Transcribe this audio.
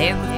Terra